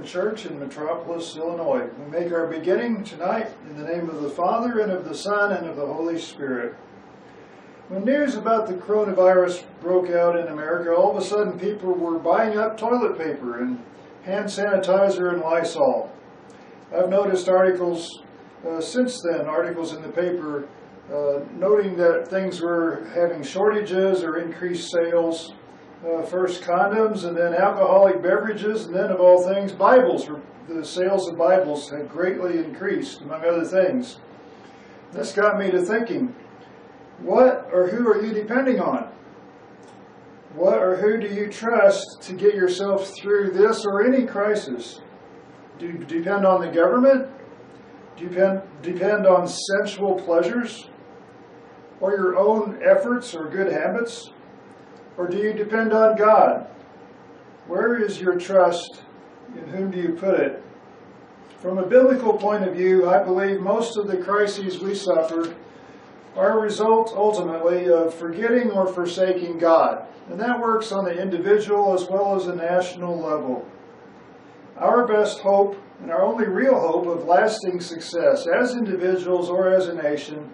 Lutheran Church in Metropolis, Illinois. We make our beginning tonight in the name of the Father, and of the Son, and of the Holy Spirit. When news about the coronavirus broke out in America, all of a sudden people were buying up toilet paper and hand sanitizer and Lysol. I've noticed articles uh, since then, articles in the paper uh, noting that things were having shortages or increased sales. Uh, first condoms and then alcoholic beverages and then of all things Bibles. The sales of Bibles had greatly increased among other things. This got me to thinking, what or who are you depending on? What or who do you trust to get yourself through this or any crisis? Do you depend on the government? Do you depend, depend on sensual pleasures? Or your own efforts or good habits? Or do you depend on God? Where is your trust? In whom do you put it? From a biblical point of view, I believe most of the crises we suffer are a result ultimately of forgetting or forsaking God. And that works on the individual as well as a national level. Our best hope and our only real hope of lasting success as individuals or as a nation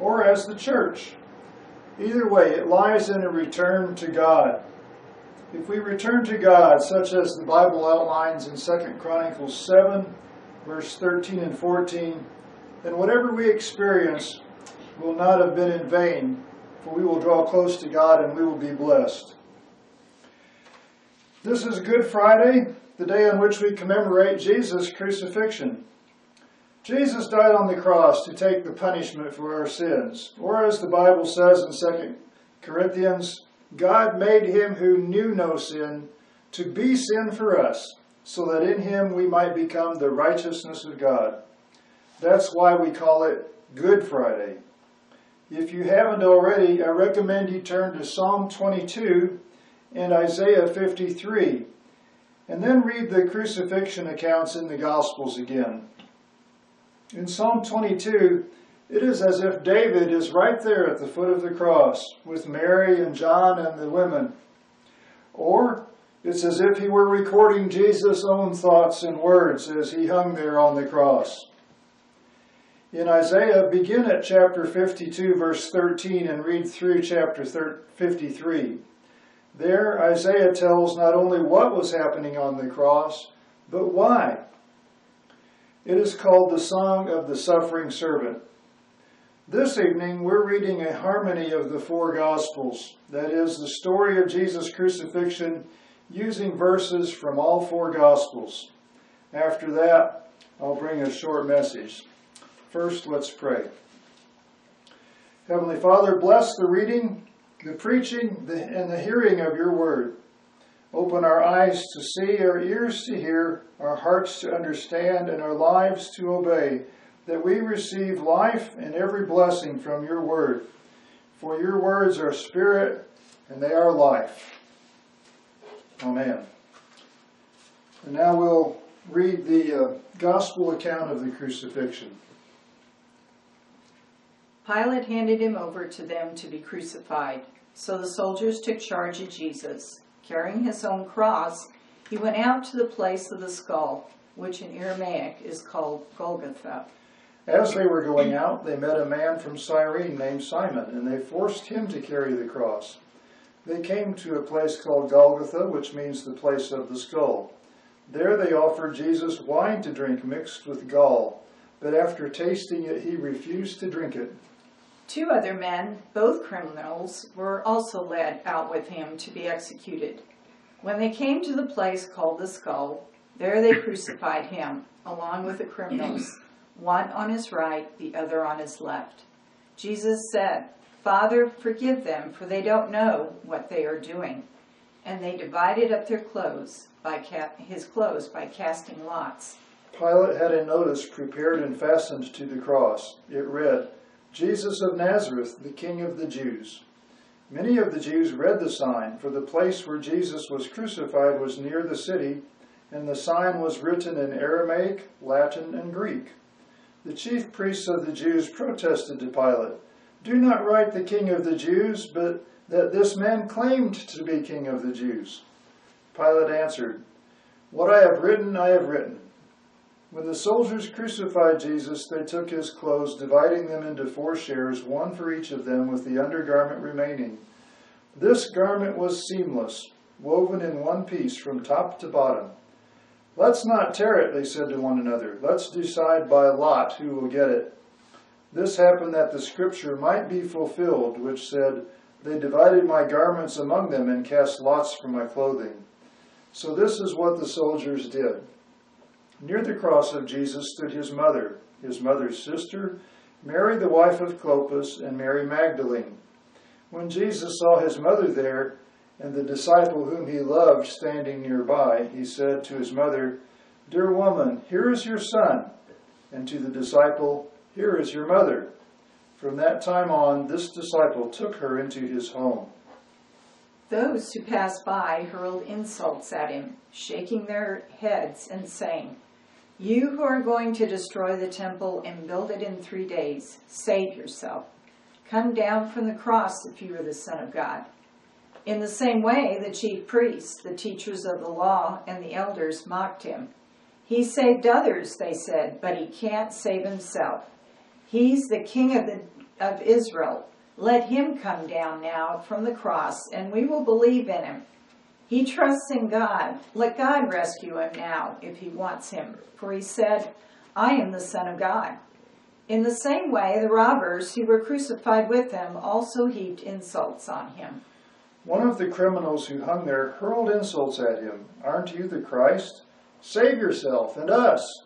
or as the church Either way, it lies in a return to God. If we return to God, such as the Bible outlines in 2 Chronicles 7, verse 13 and 14, then whatever we experience will not have been in vain, for we will draw close to God and we will be blessed. This is Good Friday, the day on which we commemorate Jesus' crucifixion. Jesus died on the cross to take the punishment for our sins. Or as the Bible says in 2 Corinthians, God made him who knew no sin to be sin for us, so that in him we might become the righteousness of God. That's why we call it Good Friday. If you haven't already, I recommend you turn to Psalm 22 and Isaiah 53, and then read the crucifixion accounts in the Gospels again. In Psalm 22, it is as if David is right there at the foot of the cross with Mary and John and the women. Or it's as if he were recording Jesus' own thoughts and words as he hung there on the cross. In Isaiah, begin at chapter 52, verse 13, and read through chapter 53. There, Isaiah tells not only what was happening on the cross, but why. It is called the Song of the Suffering Servant. This evening, we're reading a harmony of the four Gospels, that is, the story of Jesus' crucifixion using verses from all four Gospels. After that, I'll bring a short message. First, let's pray. Heavenly Father, bless the reading, the preaching, and the hearing of your word. Open our eyes to see, our ears to hear, our hearts to understand, and our lives to obey, that we receive life and every blessing from your word. For your words are spirit and they are life. Amen. And now we'll read the uh, gospel account of the crucifixion. Pilate handed him over to them to be crucified. So the soldiers took charge of Jesus. Carrying his own cross, he went out to the place of the skull, which in Aramaic is called Golgotha. As they were going out, they met a man from Cyrene named Simon, and they forced him to carry the cross. They came to a place called Golgotha, which means the place of the skull. There they offered Jesus wine to drink mixed with gall, but after tasting it, he refused to drink it. Two other men, both criminals, were also led out with him to be executed. When they came to the place called the skull, there they crucified him, along with the criminals, one on his right, the other on his left. Jesus said, Father, forgive them, for they don't know what they are doing. And they divided up their clothes by his clothes by casting lots. Pilate had a notice prepared and fastened to the cross. It read, Jesus of Nazareth, the King of the Jews. Many of the Jews read the sign, for the place where Jesus was crucified was near the city, and the sign was written in Aramaic, Latin, and Greek. The chief priests of the Jews protested to Pilate, Do not write the King of the Jews, but that this man claimed to be King of the Jews. Pilate answered, What I have written, I have written. When the soldiers crucified Jesus, they took his clothes, dividing them into four shares, one for each of them, with the undergarment remaining. This garment was seamless, woven in one piece from top to bottom. Let's not tear it, they said to one another. Let's decide by lot who will get it. This happened that the scripture might be fulfilled, which said, They divided my garments among them and cast lots for my clothing. So this is what the soldiers did. Near the cross of Jesus stood his mother, his mother's sister, Mary the wife of Clopas, and Mary Magdalene. When Jesus saw his mother there, and the disciple whom he loved standing nearby, he said to his mother, Dear woman, here is your son. And to the disciple, Here is your mother. From that time on, this disciple took her into his home. Those who passed by hurled insults at him, shaking their heads and saying, You who are going to destroy the temple and build it in three days, save yourself. Come down from the cross if you are the Son of God. In the same way, the chief priests, the teachers of the law, and the elders mocked him. He saved others, they said, but he can't save himself. He's the king of, the, of Israel. Let him come down now from the cross, and we will believe in him. He trusts in God. Let God rescue him now if he wants him. For he said, I am the Son of God. In the same way, the robbers who were crucified with him also heaped insults on him. One of the criminals who hung there hurled insults at him. Aren't you the Christ? Save yourself and us.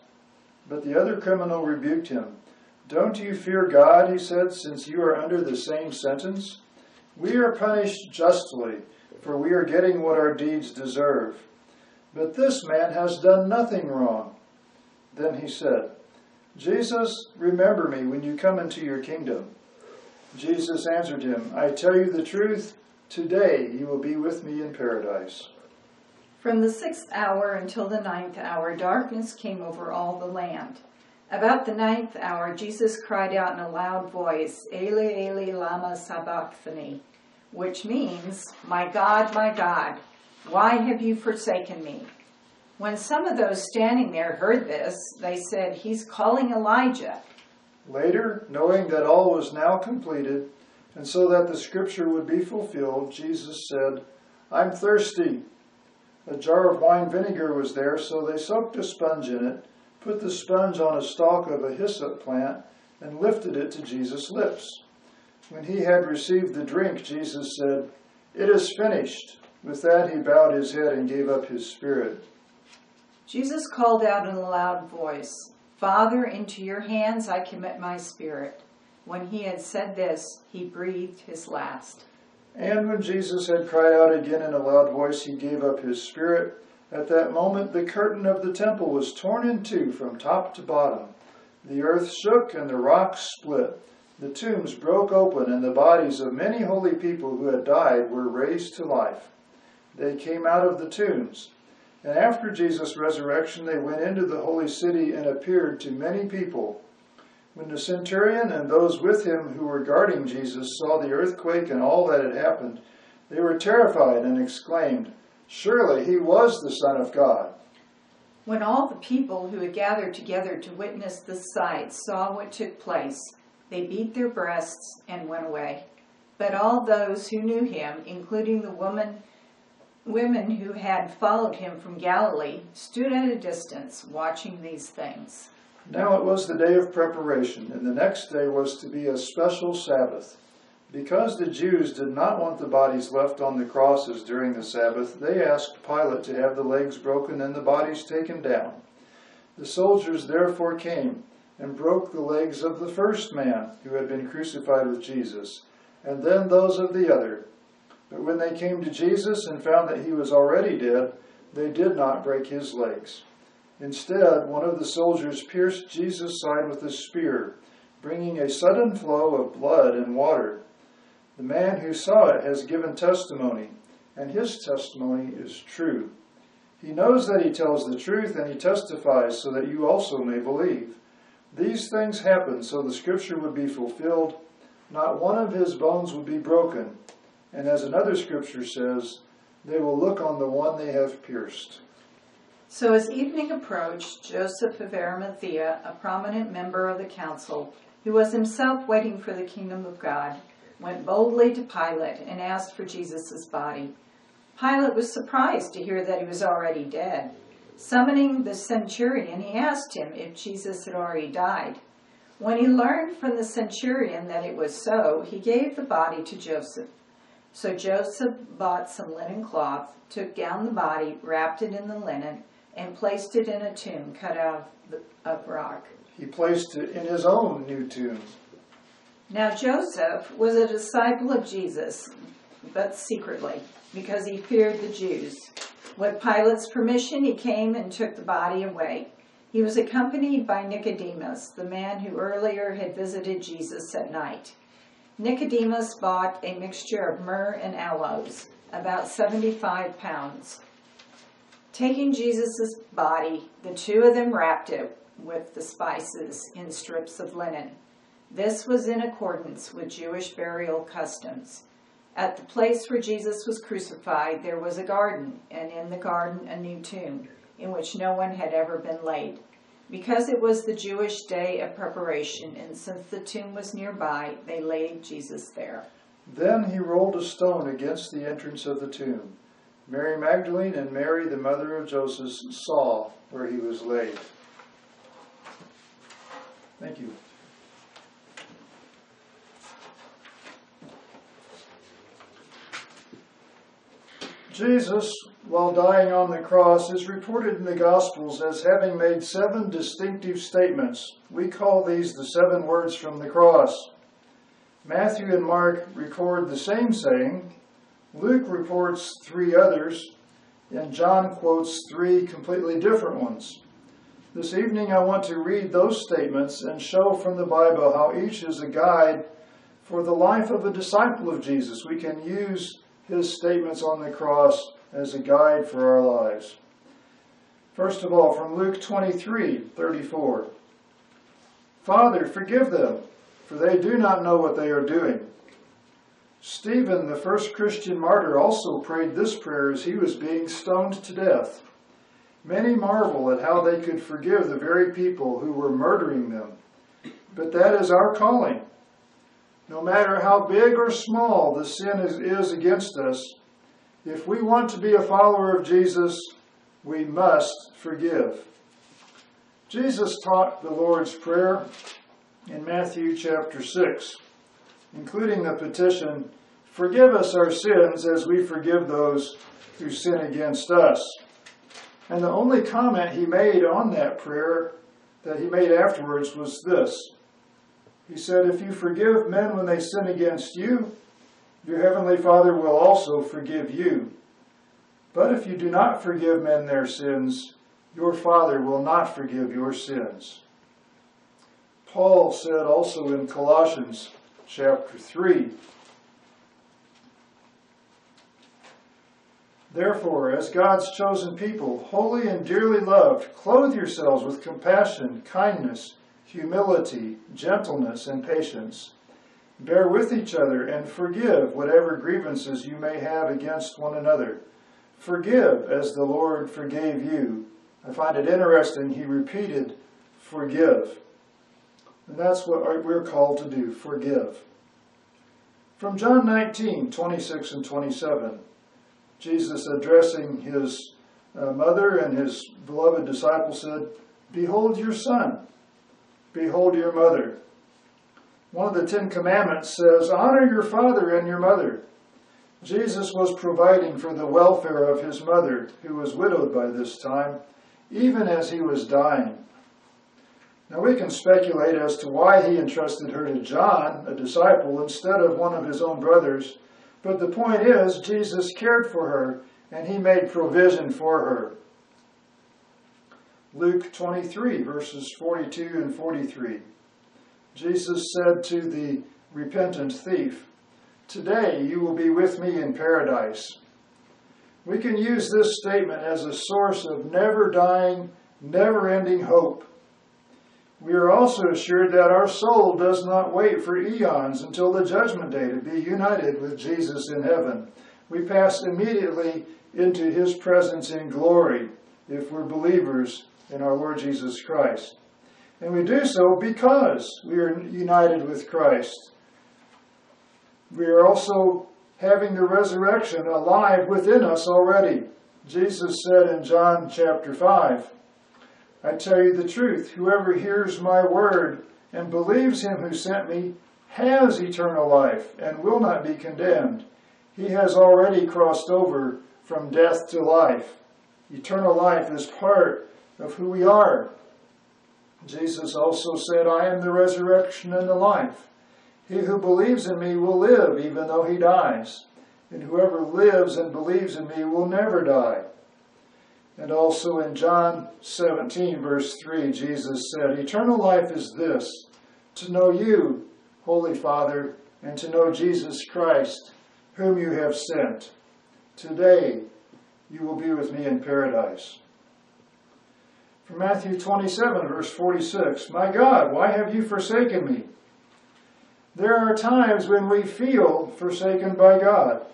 But the other criminal rebuked him. Don't you fear God, he said, since you are under the same sentence? We are punished justly, for we are getting what our deeds deserve. But this man has done nothing wrong. Then he said, Jesus, remember me when you come into your kingdom. Jesus answered him, I tell you the truth, today you will be with me in paradise. From the sixth hour until the ninth hour, darkness came over all the land. About the ninth hour, Jesus cried out in a loud voice, Eli, Eli, lama sabachthani, which means, My God, my God, why have you forsaken me? When some of those standing there heard this, they said, He's calling Elijah. Later, knowing that all was now completed, and so that the scripture would be fulfilled, Jesus said, I'm thirsty. A jar of wine vinegar was there, so they soaked a sponge in it put the sponge on a stalk of a hyssop plant, and lifted it to Jesus' lips. When he had received the drink, Jesus said, It is finished. With that, he bowed his head and gave up his spirit. Jesus called out in a loud voice, Father, into your hands I commit my spirit. When he had said this, he breathed his last. And when Jesus had cried out again in a loud voice, he gave up his spirit. At that moment, the curtain of the temple was torn in two from top to bottom. The earth shook and the rocks split. The tombs broke open, and the bodies of many holy people who had died were raised to life. They came out of the tombs. And after Jesus' resurrection, they went into the holy city and appeared to many people. When the centurion and those with him who were guarding Jesus saw the earthquake and all that had happened, they were terrified and exclaimed, Surely he was the Son of God. When all the people who had gathered together to witness the sight saw what took place, they beat their breasts and went away. But all those who knew him, including the woman, women who had followed him from Galilee, stood at a distance watching these things. Now it was the day of preparation, and the next day was to be a special Sabbath. Because the Jews did not want the bodies left on the crosses during the Sabbath, they asked Pilate to have the legs broken and the bodies taken down. The soldiers therefore came and broke the legs of the first man who had been crucified with Jesus, and then those of the other. But when they came to Jesus and found that he was already dead, they did not break his legs. Instead, one of the soldiers pierced Jesus' side with a spear, bringing a sudden flow of blood and water. The man who saw it has given testimony, and his testimony is true. He knows that he tells the truth, and he testifies so that you also may believe. These things happened so the scripture would be fulfilled. Not one of his bones would be broken. And as another scripture says, they will look on the one they have pierced. So as evening approached, Joseph of Arimathea, a prominent member of the council, who was himself waiting for the kingdom of God, went boldly to Pilate and asked for Jesus' body. Pilate was surprised to hear that he was already dead. Summoning the centurion, he asked him if Jesus had already died. When he learned from the centurion that it was so, he gave the body to Joseph. So Joseph bought some linen cloth, took down the body, wrapped it in the linen, and placed it in a tomb cut out of rock. He placed it in his own new tomb. Now Joseph was a disciple of Jesus, but secretly, because he feared the Jews. With Pilate's permission, he came and took the body away. He was accompanied by Nicodemus, the man who earlier had visited Jesus at night. Nicodemus bought a mixture of myrrh and aloes, about 75 pounds. Taking Jesus' body, the two of them wrapped it with the spices in strips of linen. This was in accordance with Jewish burial customs. At the place where Jesus was crucified, there was a garden, and in the garden a new tomb, in which no one had ever been laid. Because it was the Jewish day of preparation, and since the tomb was nearby, they laid Jesus there. Then he rolled a stone against the entrance of the tomb. Mary Magdalene and Mary, the mother of Joseph, saw where he was laid. Thank you. Jesus, while dying on the cross, is reported in the Gospels as having made seven distinctive statements. We call these the seven words from the cross. Matthew and Mark record the same saying, Luke reports three others, and John quotes three completely different ones. This evening I want to read those statements and show from the Bible how each is a guide for the life of a disciple of Jesus. We can use his statements on the cross as a guide for our lives. First of all, from Luke 23 34. Father, forgive them, for they do not know what they are doing. Stephen, the first Christian martyr, also prayed this prayer as he was being stoned to death. Many marvel at how they could forgive the very people who were murdering them. But that is our calling. No matter how big or small the sin is, is against us, if we want to be a follower of Jesus, we must forgive. Jesus taught the Lord's Prayer in Matthew chapter 6 including the petition, Forgive us our sins as we forgive those who sin against us. And the only comment he made on that prayer that he made afterwards was this. He said, If you forgive men when they sin against you, your heavenly Father will also forgive you. But if you do not forgive men their sins, your Father will not forgive your sins. Paul said also in Colossians chapter 3. Therefore, as God's chosen people, holy and dearly loved, clothe yourselves with compassion, kindness, humility, gentleness, and patience. Bear with each other and forgive whatever grievances you may have against one another. Forgive as the Lord forgave you. I find it interesting, he repeated, forgive. And that's what we're called to do forgive. From John 19, 26 and 27, Jesus addressing his uh, mother and his beloved disciple said, Behold your son, behold your mother. One of the Ten Commandments says, Honor your father and your mother. Jesus was providing for the welfare of his mother, who was widowed by this time, even as he was dying. Now we can speculate as to why he entrusted her to John, a disciple, instead of one of his own brothers. But the point is, Jesus cared for her and he made provision for her. Luke 23, verses 42 and 43. Jesus said to the repentant thief, Today you will be with me in paradise. We can use this statement as a source of never dying, never ending hope we are also assured that our soul does not wait for eons until the judgment day to be united with Jesus in heaven. We pass immediately into his presence in glory, if we're believers in our Lord Jesus Christ. And we do so because we are united with Christ. We are also having the resurrection alive within us already. Jesus said in John chapter 5, I tell you the truth, whoever hears my word and believes him who sent me has eternal life and will not be condemned. He has already crossed over from death to life. Eternal life is part of who we are. Jesus also said, I am the resurrection and the life. He who believes in me will live even though he dies, and whoever lives and believes in me will never die. And also in John 17, verse 3, Jesus said, Eternal life is this, to know you, Holy Father, and to know Jesus Christ, whom you have sent. Today you will be with me in paradise. From Matthew 27, verse 46 My God, why have you forsaken me? There are times when we feel forsaken by God.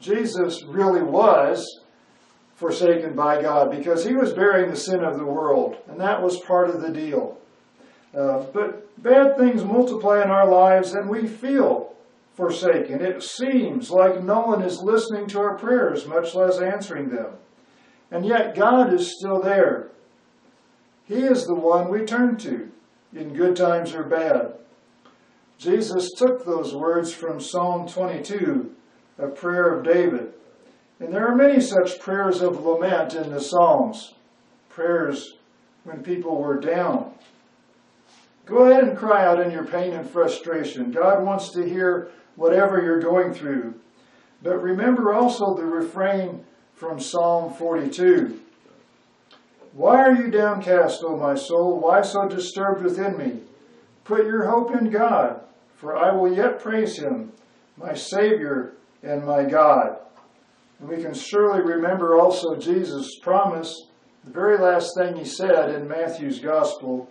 Jesus really was forsaken by God because he was bearing the sin of the world, and that was part of the deal. Uh, but bad things multiply in our lives, and we feel forsaken. It seems like no one is listening to our prayers, much less answering them. And yet, God is still there. He is the one we turn to, in good times or bad. Jesus took those words from Psalm 22, a prayer of David. And there are many such prayers of lament in the Psalms, prayers when people were down. Go ahead and cry out in your pain and frustration. God wants to hear whatever you're going through. But remember also the refrain from Psalm 42. Why are you downcast, O my soul? Why so disturbed within me? Put your hope in God, for I will yet praise him, my Savior and my God. And we can surely remember also Jesus' promise, the very last thing he said in Matthew's Gospel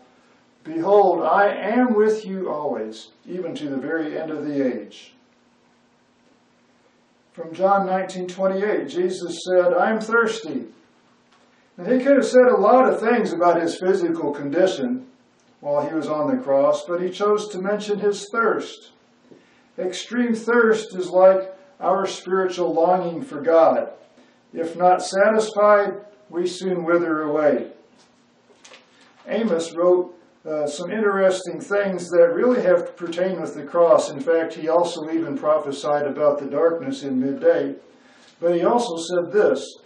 Behold, I am with you always, even to the very end of the age. From John 19:28, Jesus said, "I am thirsty." And he could have said a lot of things about his physical condition while he was on the cross, but he chose to mention his thirst. Extreme thirst is like our spiritual longing for God. If not satisfied, we soon wither away. Amos wrote uh, some interesting things that really have to pertain with the cross. In fact, he also even prophesied about the darkness in midday. But he also said this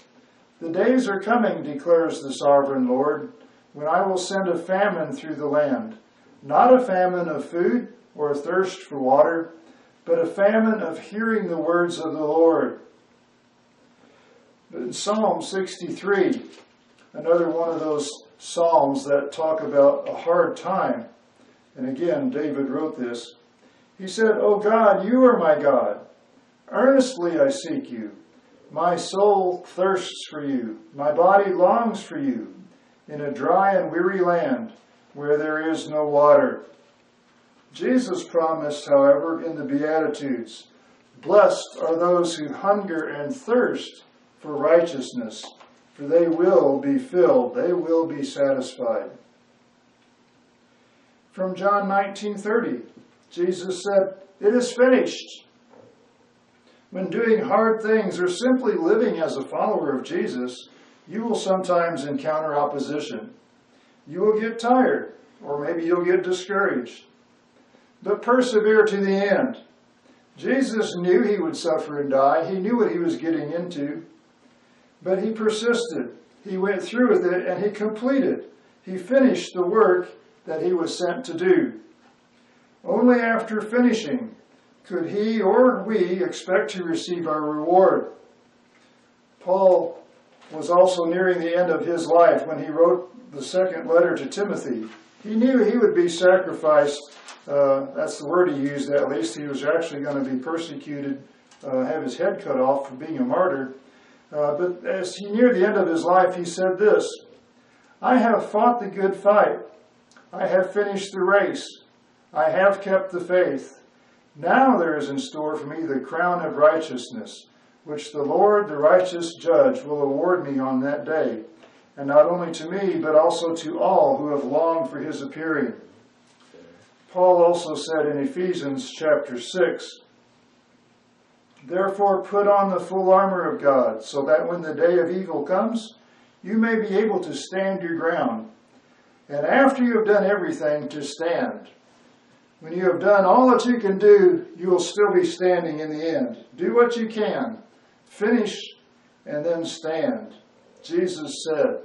The days are coming, declares the sovereign Lord, when I will send a famine through the land. Not a famine of food or a thirst for water, but a famine of hearing the words of the Lord. In Psalm 63, another one of those Psalms that talk about a hard time. And again, David wrote this. He said, O God, you are my God. Earnestly I seek you. My soul thirsts for you. My body longs for you in a dry and weary land where there is no water. Jesus promised, however, in the Beatitudes, Blessed are those who hunger and thirst for righteousness, for they will be filled, they will be satisfied. From John 19:30, Jesus said, "It is finished." When doing hard things or simply living as a follower of Jesus, you will sometimes encounter opposition. You will get tired, or maybe you'll get discouraged. But persevere to the end. Jesus knew he would suffer and die. He knew what he was getting into. But he persisted. He went through with it and he completed. He finished the work that he was sent to do. Only after finishing could he or we expect to receive our reward. Paul was also nearing the end of his life when he wrote the second letter to Timothy. He knew he would be sacrificed. Uh, that's the word he used, at least. He was actually going to be persecuted, uh, have his head cut off for being a martyr. Uh, but as he neared the end of his life, he said this I have fought the good fight. I have finished the race. I have kept the faith. Now there is in store for me the crown of righteousness, which the Lord, the righteous judge, will award me on that day, and not only to me, but also to all who have longed for his appearing. Paul also said in Ephesians chapter 6, Therefore put on the full armor of God, so that when the day of evil comes, you may be able to stand your ground. And after you have done everything, to stand. When you have done all that you can do, you will still be standing in the end. Do what you can. Finish and then stand. Jesus said,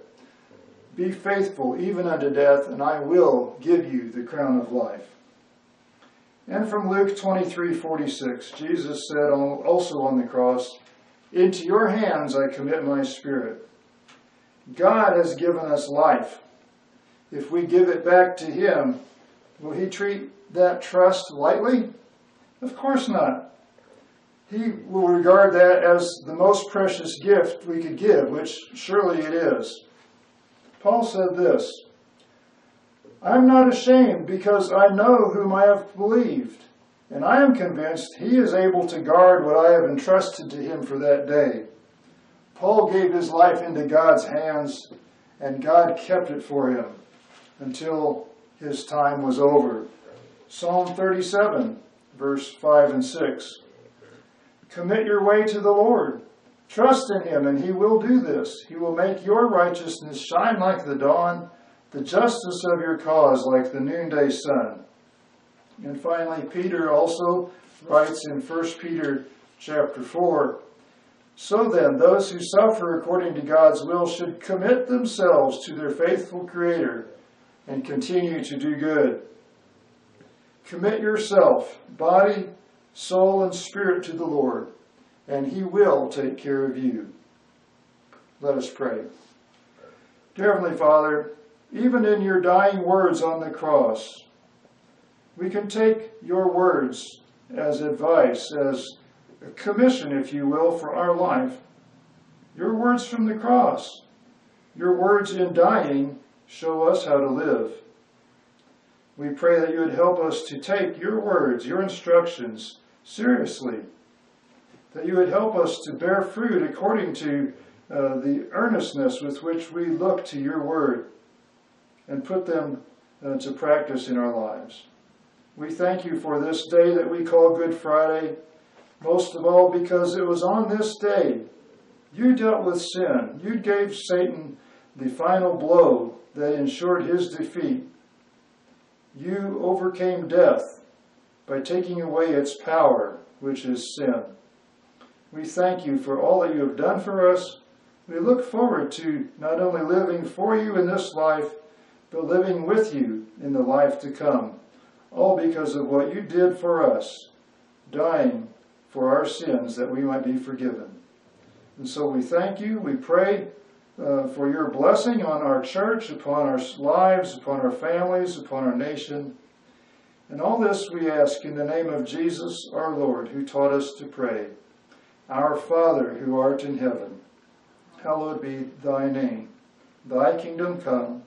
Be faithful even unto death, and I will give you the crown of life. And from Luke 23 46, Jesus said also on the cross, Into your hands I commit my spirit. God has given us life. If we give it back to Him, will He treat that trust lightly? Of course not. He will regard that as the most precious gift we could give, which surely it is. Paul said this I'm not ashamed because I know whom I have believed, and I am convinced he is able to guard what I have entrusted to him for that day. Paul gave his life into God's hands, and God kept it for him until his time was over. Psalm 37, verse 5 and 6. Commit your way to the Lord. Trust in him, and he will do this. He will make your righteousness shine like the dawn, the justice of your cause like the noonday sun. And finally, Peter also writes in 1 Peter chapter 4, so then, those who suffer according to God's will should commit themselves to their faithful Creator and continue to do good. Commit yourself, body, soul, and spirit to the Lord, and He will take care of you. Let us pray. Dear Heavenly Father, even in your dying words on the cross, we can take your words as advice, as a commission, if you will, for our life. Your words from the cross, your words in dying, show us how to live. We pray that you would help us to take your words, your instructions, seriously. That you would help us to bear fruit according to uh, the earnestness with which we look to your word and put them uh, to practice in our lives. We thank you for this day that we call Good Friday most of all because it was on this day you dealt with sin. You gave Satan the final blow that ensured his defeat. You overcame death by taking away its power, which is sin. We thank you for all that you have done for us. We look forward to not only living for you in this life, but living with you in the life to come, all because of what you did for us, dying for our sins that we might be forgiven. And so we thank you. We pray uh, for your blessing on our church, upon our lives, upon our families, upon our nation. And all this we ask in the name of Jesus our Lord, who taught us to pray. Our Father, who art in heaven, hallowed be thy name. Thy kingdom come,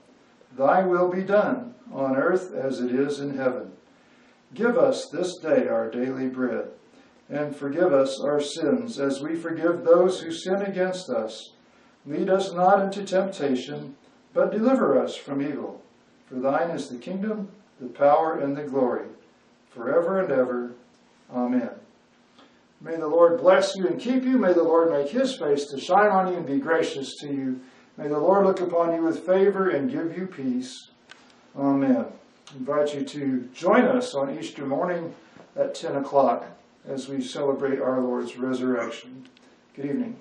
thy will be done, on earth as it is in heaven. Give us this day our daily bread and forgive us our sins as we forgive those who sin against us. Lead us not into temptation, but deliver us from evil. For thine is the kingdom, the power, and the glory, forever and ever. Amen. May the Lord bless you and keep you. May the Lord make his face to shine on you and be gracious to you. May the Lord look upon you with favor and give you peace. Amen. I invite you to join us on Easter morning at 10 o'clock as we celebrate our Lord's resurrection. Good evening.